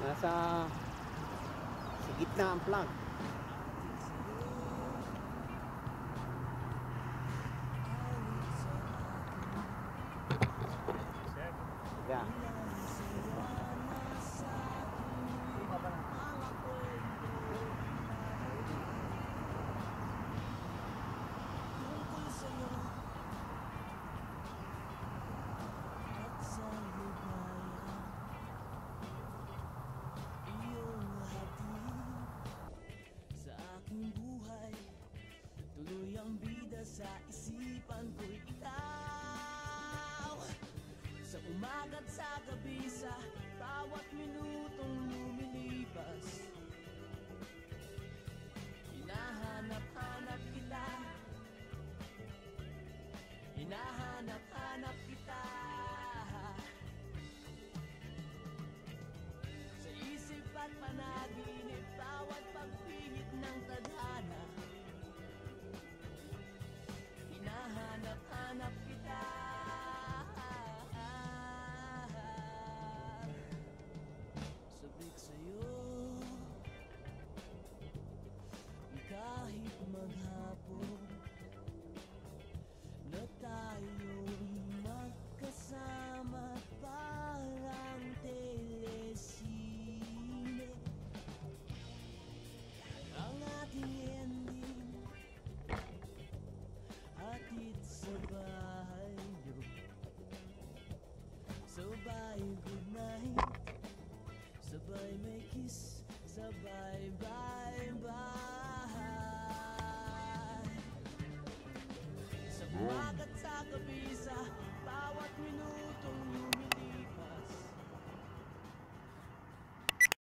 Nasa sa gitna ang plug. Yeah. Ang bida sa isipan ko'y ikaw. Sa umaga't sa gabi sa bawat minutong Sabay good night. Sabay may kiss. Sabay bye bye